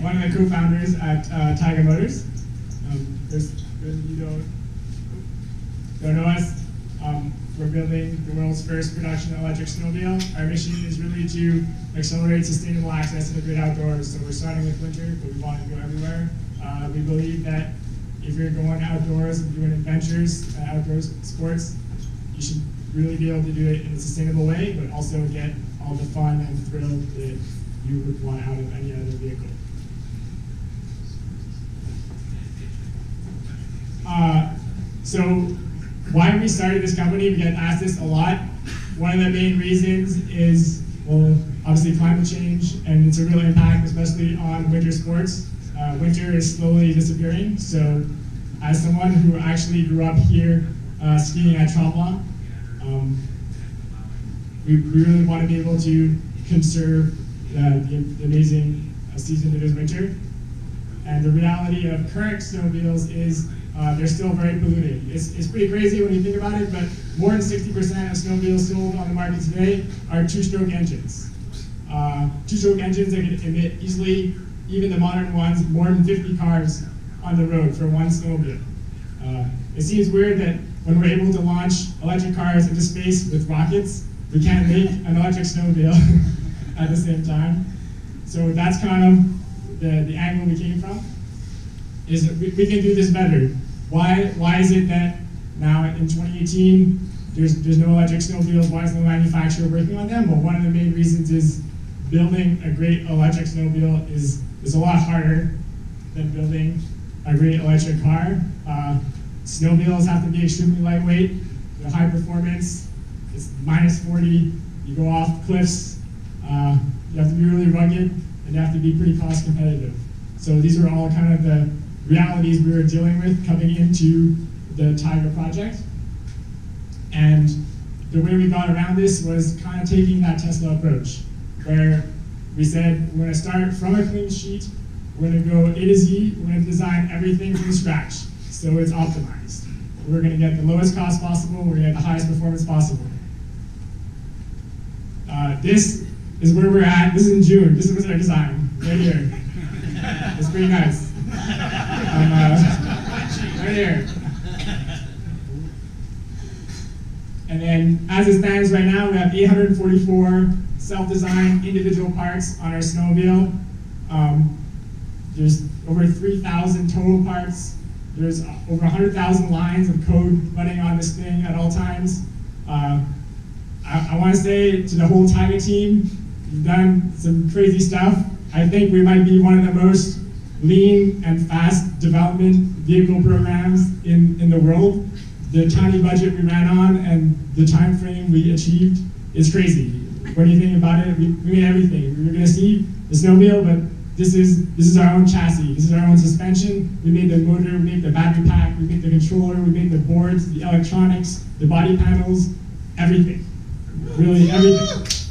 one of the co-founders at uh, Taiga Motors. Um, there's, you don't, don't know us. Um, we're building the world's first production electric snowmobile. Our mission is really to accelerate sustainable access to the great outdoors. So we're starting with winter, but we want to go everywhere. Uh, we believe that if you're going outdoors and doing adventures, uh, outdoor sports, you should really be able to do it in a sustainable way, but also get all the fun and thrill that you would want out of any other vehicle. Uh, so why we started this company, we get asked this a lot. One of the main reasons is, well, obviously climate change, and it's a real impact, especially on winter sports. Uh, winter is slowly disappearing, so as someone who actually grew up here uh, skiing at Tremblant, um, we, really want to be able to conserve uh, the, the, amazing uh, season that is winter. And the reality of current snowmobiles is uh, they're still very polluted. It's, it's pretty crazy when you think about it, but more than 60% of snowmobiles sold on the market today are two-stroke engines. Uh, two-stroke engines that can emit easily, even the modern ones, more than 50 cars on the road for one snowmobile. Uh, it seems weird that when we're able to launch electric cars into space with rockets, we can't make an electric snowmobile at the same time. So that's kind of the, the angle we came from, is we, we can do this better. Why, why is it that now in 2018, there's, there's no electric snowmobiles, why is no manufacturer working on them? Well, one of the main reasons is building a great electric snowmobile is, is a lot harder than building a great electric car. Uh, snowmobiles have to be extremely lightweight, they're high performance, it's minus 40, you go off cliffs, uh, you have to be really rugged, and you have to be pretty cost competitive. So these are all kind of the realities we were dealing with coming into the Taiga project. And the way we got around this was kind of taking that Tesla approach, where we said we're to start from a clean sheet, we're to go A to Z, we're to design everything from scratch, so it's optimized. We're going to get the lowest cost possible, we're to get the highest performance possible. Uh, this is where we're at. This is in June. This was our design, right here. it's pretty nice. Uh, right here. And then, as it stands right now, we have 844 self-designed individual parts on our snowmobile. Um, there's over 3,000 total parts. There's over 100,000 lines of code running on this thing at all times. Uh, I, I want to say to the whole Taiga team, you've done some crazy stuff. I think we might be one of the most lean and fast development vehicle programs in, in the world the tiny budget we ran on and the time frame we achieved is crazy. When you think about it, we, we made everything. We were going to see the snowmobile, but this is this is our own chassis. This is our own suspension. We made the motor, we made the battery pack, we made the controller, we made the boards, the electronics, the body panels, everything. Really, everything.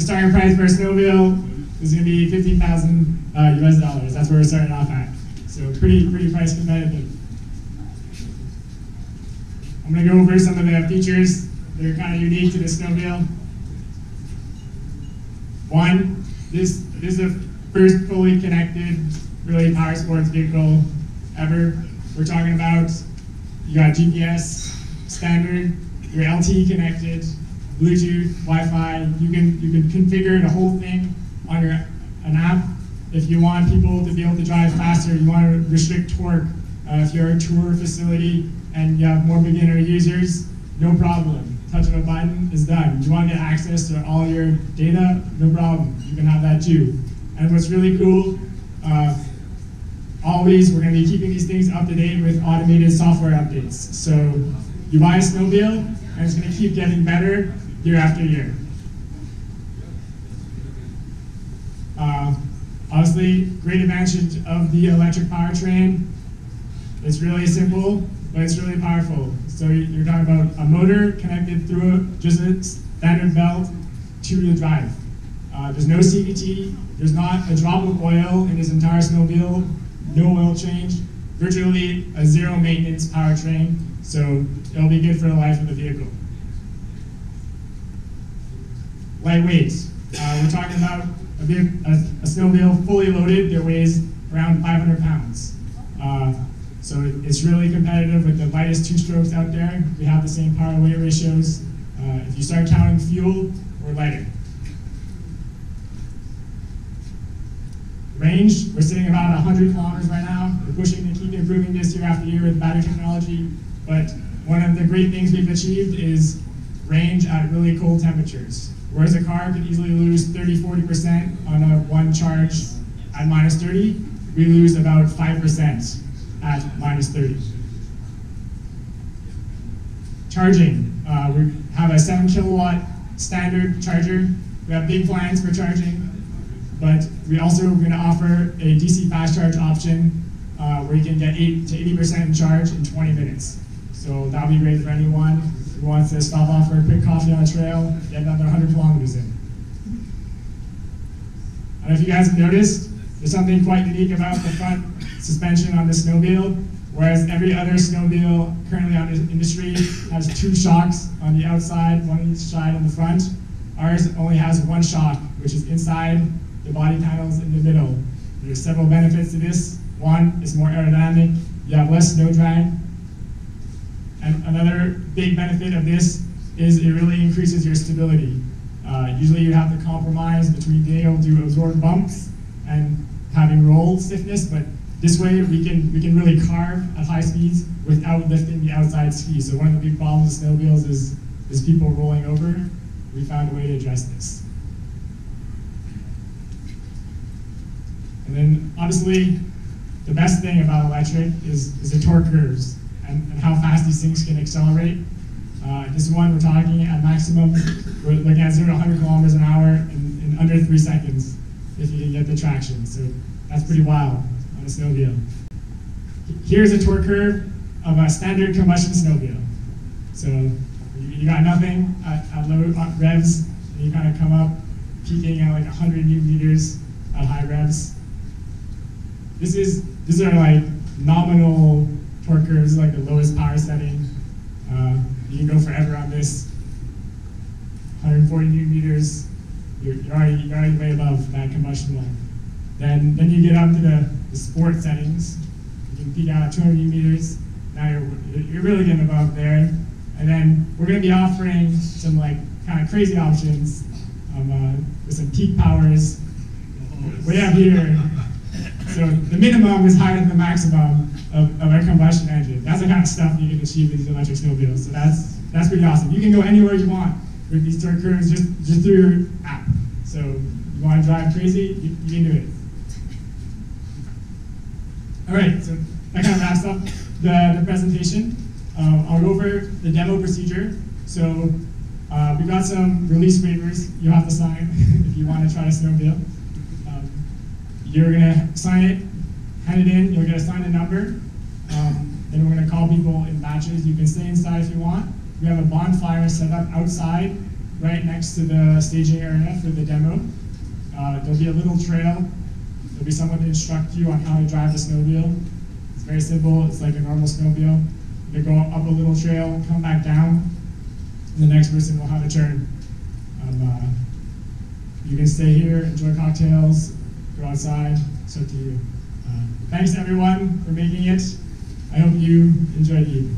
The starting price for a snowmobile is gonna be fifteen thousand uh, US dollars. That's where we're starting off at. So pretty, pretty price competitive. I'm gonna go over some of the features that are kind of unique to the snowmobile. One, this, this is the first fully connected, really power sports vehicle ever. We're talking about, you got GPS, standard, your LTE connected, Bluetooth, Wi-Fi. You can you can configure the whole thing on your an app. If you want people to be able to drive faster, you want to restrict torque. Uh, if you're a tour facility and you have more beginner users, no problem. Touch of a button is done. You want to get access to all your data, no problem. You can have that too. And what's really cool, uh, always we're going to be keeping these things up to date with automated software updates. So you buy a snowmobile, and it's going to keep getting better year after year. Uh, obviously, great advantage of the electric powertrain. It's really simple, but it's really powerful. So you're talking about a motor connected through just a standard belt to the drive. Uh, there's no CVT, there's not a drop of oil in this entire snowmobile, no oil change, virtually a zero maintenance powertrain, so it'll be good for the life of the vehicle. Lightweight. Uh, we're talking about a, big, a, a snowmobile fully loaded that weighs around 500 pounds. Uh, so it's really competitive with the lightest two strokes out there. We have the same power weight ratios. Uh, if you start counting fuel, we're lighter. Range, we're sitting about 100 kilometers right now. We're pushing to keep improving this year after year with battery technology. But one of the great things we've achieved is range at really cold temperatures. Whereas a car could easily lose 30, 40% on a one charge at minus 30, we lose about 5% at minus 30. Charging, uh, we have a 7 kilowatt standard charger. We have big plans for charging, but we also are going to offer a DC fast charge option uh, where you can get 8 to 80% charge in 20 minutes. So that'll be great for anyone wants to stop off for a quick coffee on a trail, get another 100 kilometers in. I don't know if you guys have noticed, there's something quite unique about the front suspension on the snowmobile, whereas every other snowmobile currently on the industry has two shocks on the outside, one on each side on the front. Ours only has one shock, which is inside the body panels in the middle. There's several benefits to this. One, it's more aerodynamic, you have less snow drag. And another big benefit of this is it really increases your stability. Uh, usually you have to compromise between being able to absorb bumps and having roll stiffness, but this way we can we can really carve at high speeds without lifting the outside ski. So one of the big problems with snowmobiles is is people rolling over. We found a way to address this. And then obviously the best thing about electric is, is the torque curves and, and how fast these things can accelerate. Uh, this one we're talking at maximum, we're looking at 0 to 100 kilometers an hour in, in under three seconds if you can get the traction. So that's pretty wild on a snowmobile. Here's a torque curve of a standard combustion snowmobile. So you got nothing at, at low revs, and you kind of come up peaking at like 100 newton meters at high revs. This is these are like nominal torque curves, like the lowest power setting. Uh, you can go forever on this. 140 newton meters, you're, you're, already, you're already way above that combustion line. Then, then you get up to the, the sport settings. You can peak out at 200 newton meters. Now you're, you're really getting above there. And then we're going to be offering some like kind of crazy options um, uh, with some peak powers way up here. So the minimum is higher than the maximum of, of a combustion engine. That's the kind of stuff you can achieve with these electric snowmobiles. So that's that's pretty awesome. You can go anywhere you want with these torque curves just, just through your app. So you want to drive crazy, you, you can do it. All right, so that kind of wraps up the, the presentation. Um, I'll go over the demo procedure. So uh, we've got some release waivers you have to sign if you want to try a snowmobile. You're going to sign it, hand it in, you're to sign a number, um, then we're to call people in batches. You can stay inside if you want. We have a bonfire set up outside right next to the staging area for the demo. Uh, there'll be a little trail. There'll be someone to instruct you on how to drive the snowmobile. It's very simple. It's like a normal snowmobile. You go up a little trail, come back down. and The next person will have a turn. Um, uh, you can stay here, enjoy cocktails, you're outside. So to you. Uh, thanks everyone for making it. I hope you enjoyed the evening.